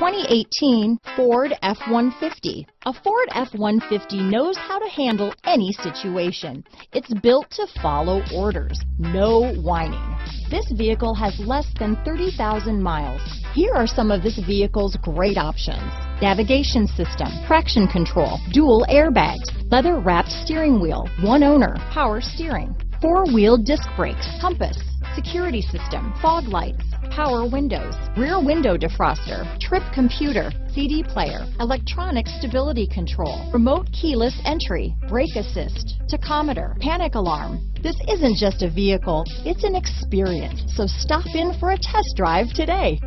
2018 Ford F-150. A Ford F-150 knows how to handle any situation. It's built to follow orders, no whining. This vehicle has less than 30,000 miles. Here are some of this vehicle's great options. Navigation system, traction control, dual airbags, leather wrapped steering wheel, one owner, power steering, four-wheel disc brakes, compass, security system, fog lights, power windows, rear window defroster, trip computer, CD player, electronic stability control, remote keyless entry, brake assist, tachometer, panic alarm. This isn't just a vehicle, it's an experience. So stop in for a test drive today.